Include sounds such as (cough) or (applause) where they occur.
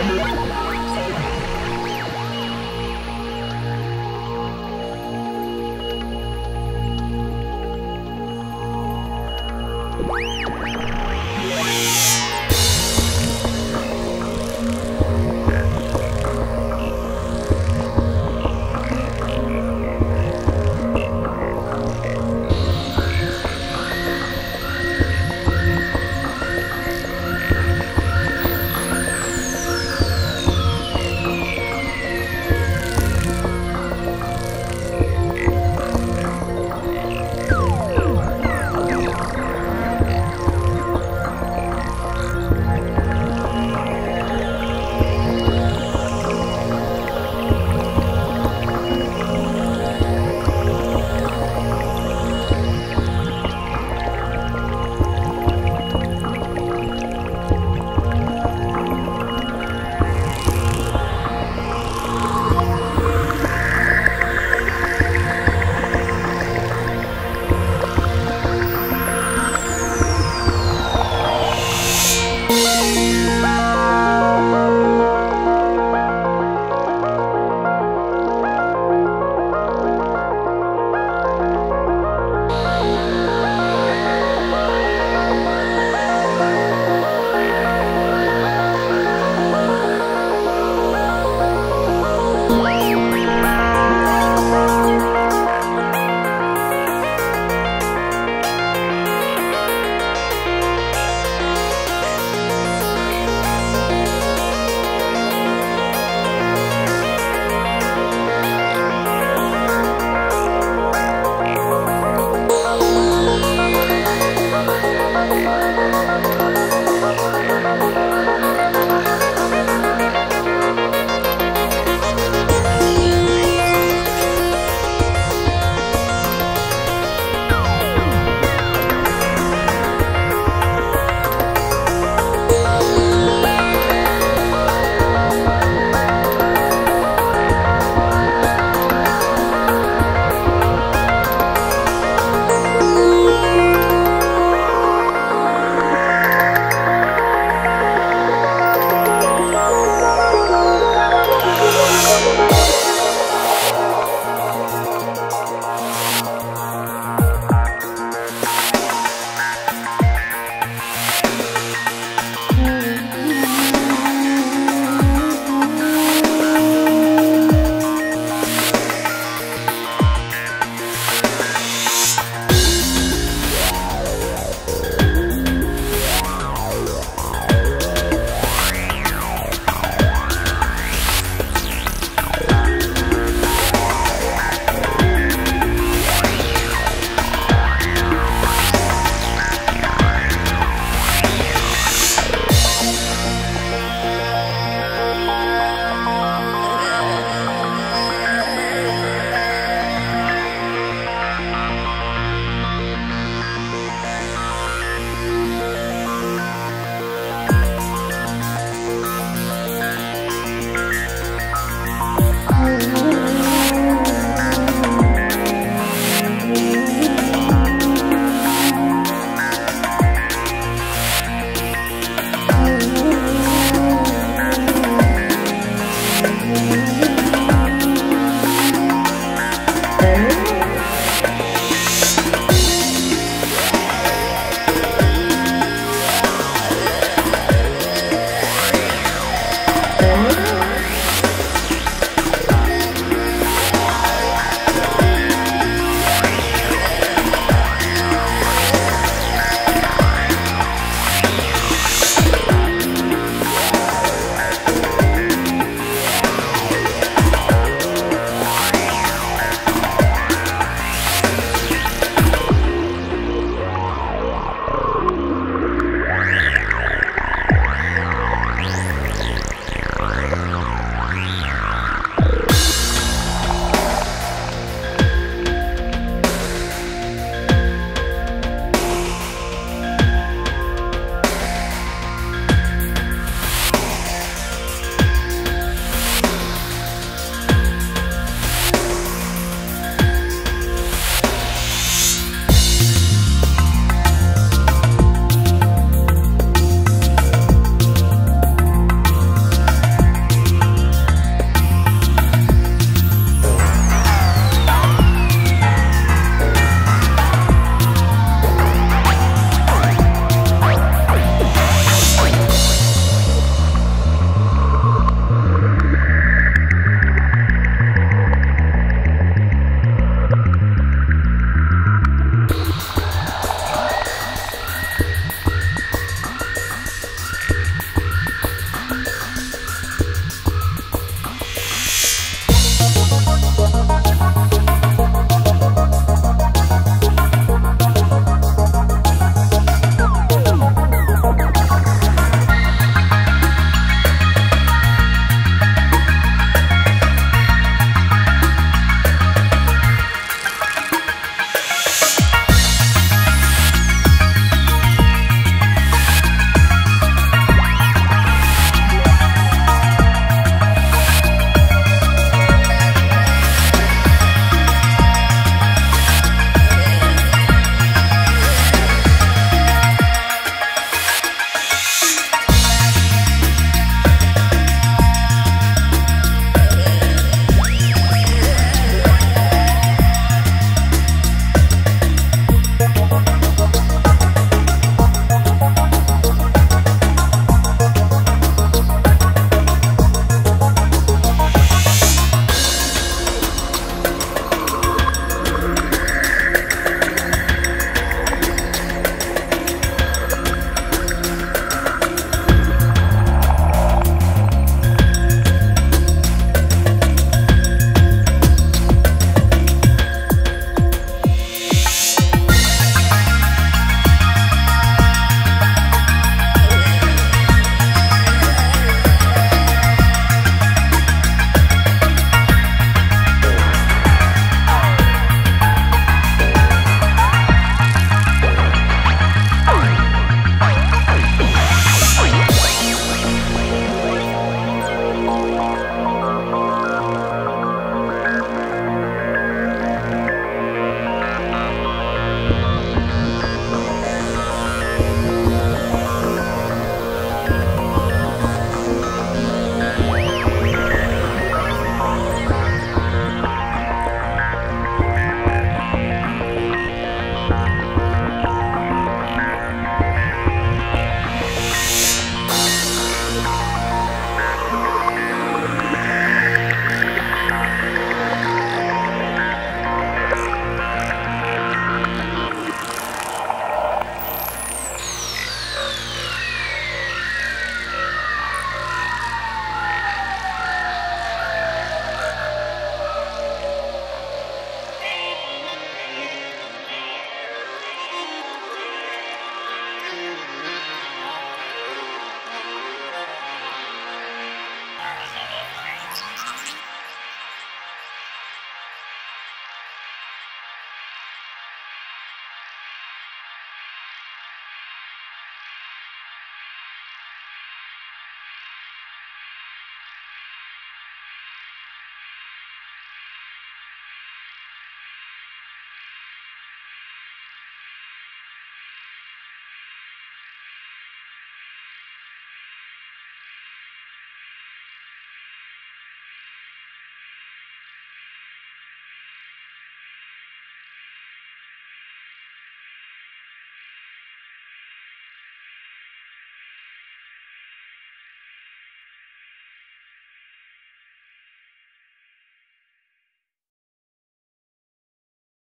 Yeah. (laughs)